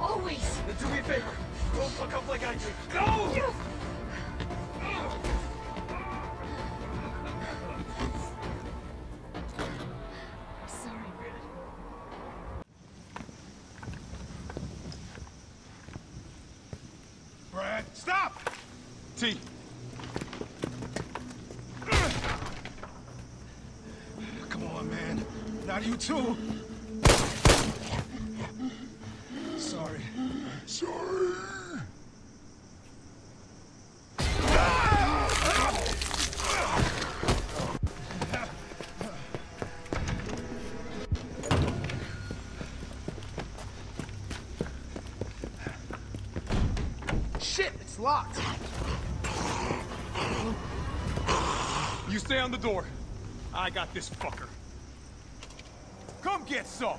Always. Then do me a favor. Don't fuck up like I did. Go! Stop! T. Come on, man. Not you too. You stay on the door. I got this fucker. Come get some.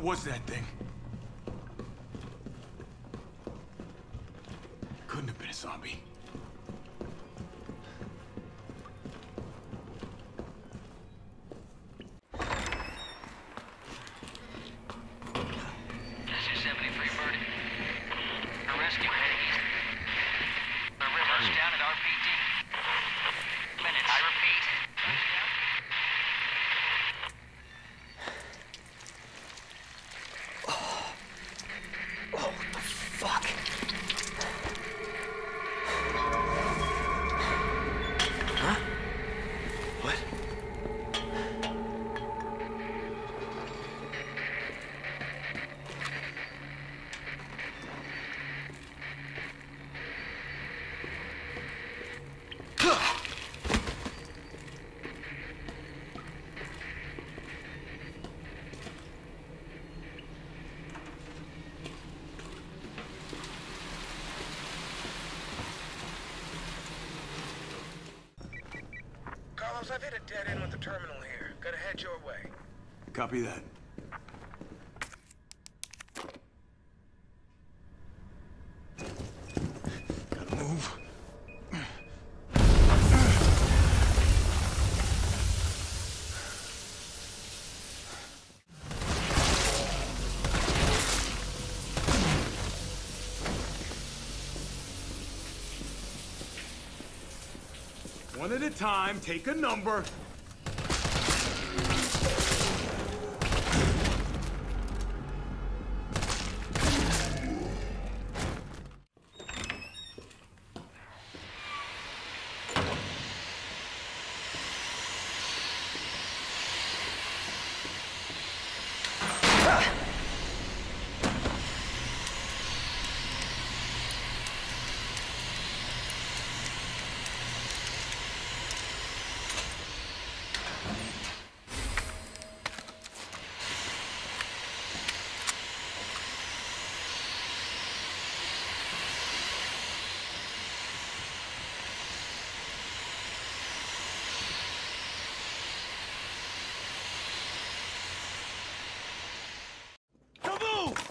What was that thing? Couldn't have been a zombie. This is 73 Birdie. A rescue heading east. The river's down at RPD. Minutes. I repeat. Oh, what the fuck? Charles, I've hit a dead end with the terminal here. Gotta head your way. Copy that. Time, take a number. Don't move!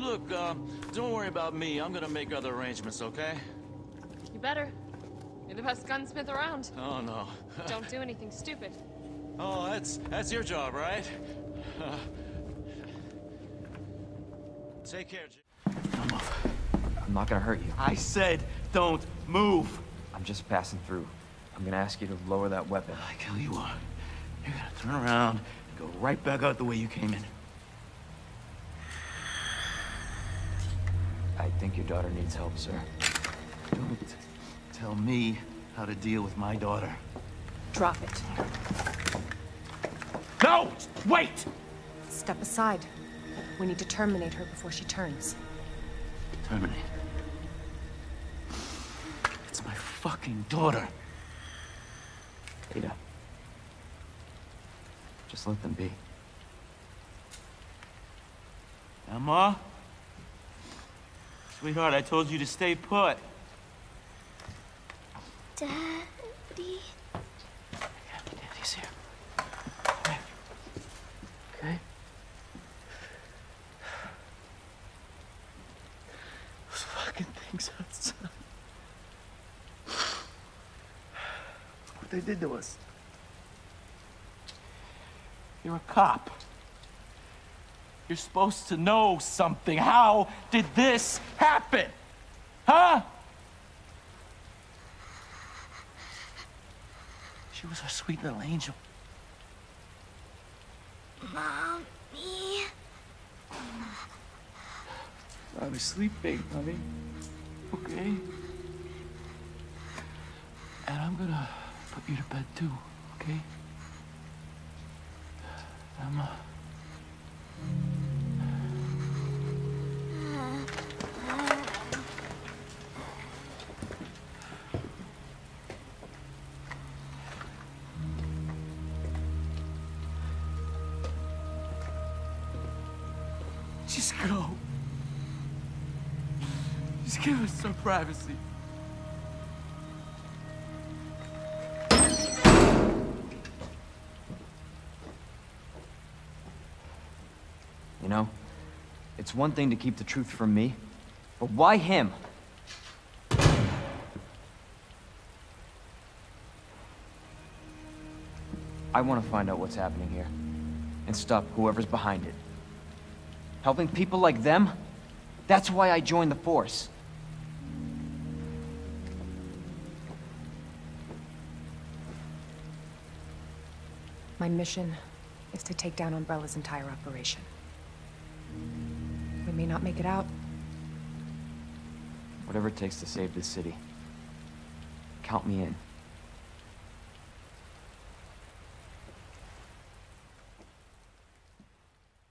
Look, um, don't worry about me. I'm gonna make other arrangements, okay? You better. You're the best gunsmith around. Oh no. Don't do anything stupid. oh, that's that's your job, right? Take care, Jim. I'm not gonna hurt you. I said, don't move. I'm just passing through. I'm gonna ask you to lower that weapon. I tell you what, you're gonna turn around and go right back out the way you came in. Think your daughter needs help, sir. Don't tell me how to deal with my daughter. Drop it. No! Wait! Step aside. We need to terminate her before she turns. Terminate. It's my fucking daughter. Ada. Just let them be. Emma? Sweetheart, I told you to stay put. Daddy. Daddy's here. Come here. Okay? Those fucking things outside. What they did to us. You're a cop. You're supposed to know something. How did this happen? Huh? She was our sweet little angel. Mommy. I was sleeping, honey. Okay? And I'm gonna put you to bed too, okay? Emma. Just go. Just give us some privacy. You know? It's one thing to keep the truth from me, but why him? I want to find out what's happening here and stop whoever's behind it. Helping people like them? That's why I joined the Force. My mission is to take down Umbrella's entire operation. We may not make it out. Whatever it takes to save this city. Count me in.